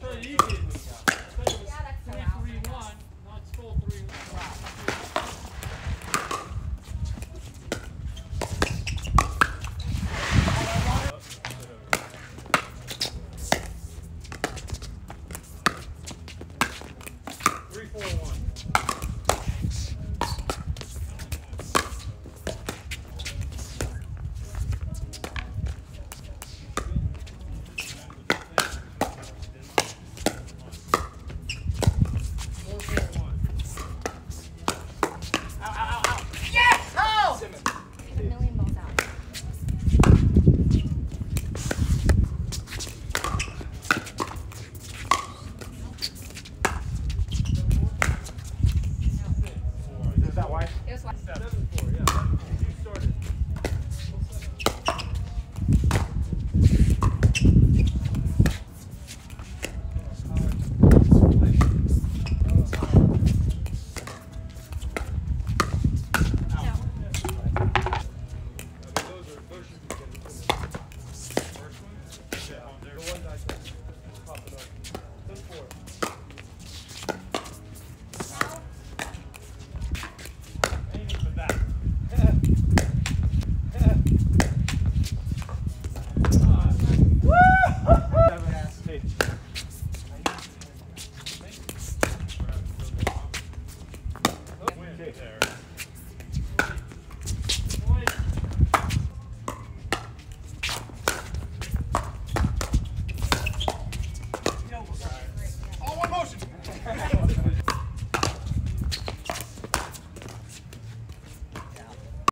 thought you did. I thought it was 3 3 1, not score 3 1.